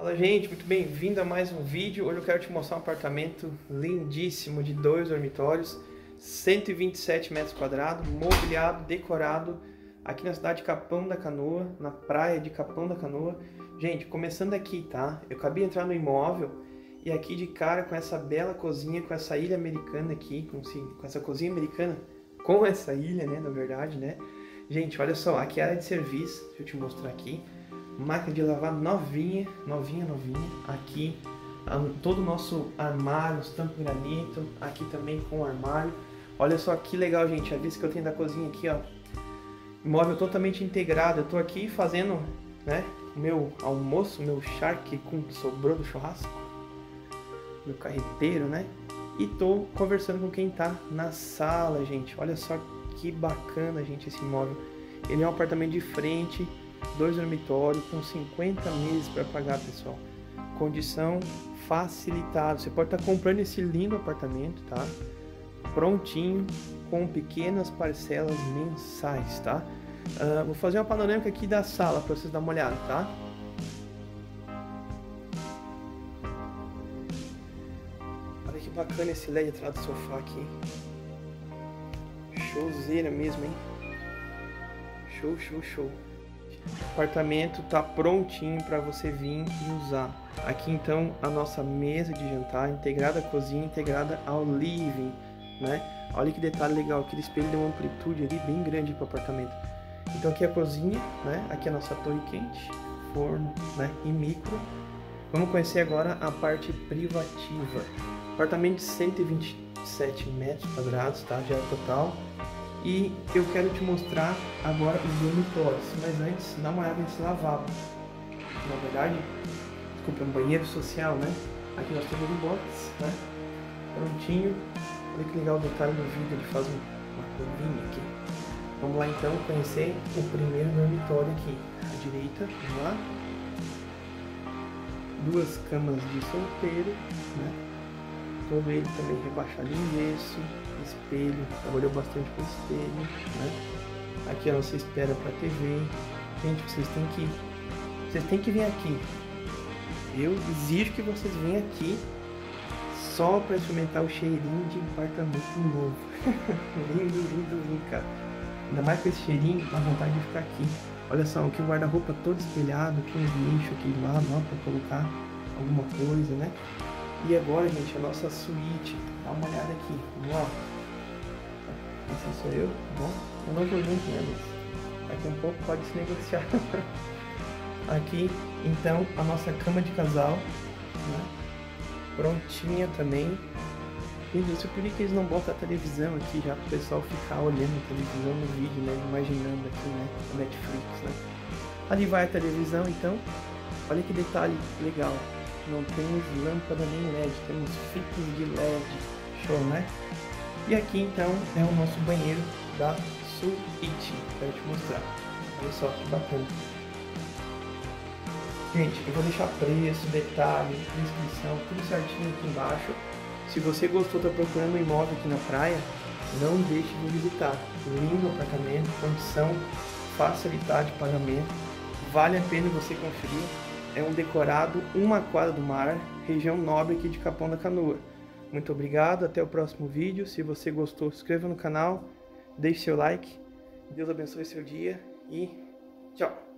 Fala gente, muito bem-vindo a mais um vídeo. Hoje eu quero te mostrar um apartamento lindíssimo de dois dormitórios, 127 metros quadrados, mobiliado, decorado, aqui na cidade de Capão da Canoa, na praia de Capão da Canoa. Gente, começando aqui, tá? Eu acabei de entrar no imóvel e aqui de cara com essa bela cozinha, com essa ilha americana aqui, com, com essa cozinha americana, com essa ilha, né, na verdade, né? Gente, olha só, aqui é a área de serviço, deixa eu te mostrar aqui máquina de lavar novinha, novinha, novinha. Aqui todo o nosso armário, tampo granito, aqui também com o armário. Olha só que legal, gente, a vista que eu tenho da cozinha aqui, ó. Móvel totalmente integrado. Eu tô aqui fazendo, né, meu almoço, meu charque com que sobrou do churrasco. Meu carreteiro, né? E tô conversando com quem tá na sala, gente. Olha só que bacana, gente, esse imóvel. Ele é um apartamento de frente, dois dormitórios com 50 meses para pagar, pessoal. Condição facilitada. Você pode estar tá comprando esse lindo apartamento, tá? Prontinho, com pequenas parcelas mensais, tá? Uh, vou fazer uma panorâmica aqui da sala para vocês dar uma olhada, tá? Olha que bacana esse LED atrás do sofá aqui. Showzeira mesmo, hein? Show, show, show. O apartamento tá prontinho para você vir e usar. Aqui então a nossa mesa de jantar integrada à cozinha, integrada ao living, né? Olha que detalhe legal, aquele espelho deu uma amplitude ali bem grande para o apartamento. Então aqui é a cozinha, né? Aqui é a nossa torre quente, forno, né? E micro. Vamos conhecer agora a parte privativa. Apartamento de 127 metros quadrados, tá? Já é total. E eu quero te mostrar agora os dormitórios, mas antes dá uma olhada nesse lavabo. Na verdade, desculpa, um banheiro social, né? Aqui nós temos o box, né? Prontinho. Olha que legal o detalhe do vidro, ele faz uma curvinha aqui. Vamos lá então conhecer o primeiro dormitório aqui. À direita, vamos lá. Duas camas de solteiro, né? Todo ele também rebaixado em gesso espelho, trabalhou bastante com espelho, né? Aqui a nossa espera para TV. Gente, vocês têm que vocês têm que vir aqui. Eu exijo que vocês venham aqui só para experimentar o cheirinho de apartamento novo. lindo, lindo, lindo, cara. Ainda mais com esse cheirinho, dá vontade de ficar aqui. Olha só, aqui o guarda-roupa todo espelhado, com os nichos aqui lado, ó, para colocar alguma coisa, né? E agora, gente, a nossa suíte. Dá uma olhada aqui. Vamos lá. Esse sou eu, tá bom? Eu não vou junto, né, Daqui um pouco pode se negociar. aqui, então, a nossa cama de casal. Né? Prontinha também. Gente, isso por que eles não botam a televisão aqui já para o pessoal ficar olhando a televisão no vídeo, né? Imaginando aqui, né? O Netflix, né? Ali vai a televisão, então. Olha que detalhe legal. Não temos lâmpada nem LED, temos fitas de LED. Show, né? E aqui então é o nosso banheiro da suíte. Quero te mostrar. Olha só que bacana. Gente, eu vou deixar preço, detalhe, descrição, tudo certinho aqui embaixo. Se você gostou, está procurando um imóvel aqui na praia, não deixe de visitar. Lindo apartamento, condição, facilidade de pagamento. Vale a pena você conferir. É um decorado, uma quadra do mar, região nobre aqui de Capão da Canoa. Muito obrigado, até o próximo vídeo. Se você gostou, se inscreva no canal, deixe seu like. Deus abençoe seu dia e tchau!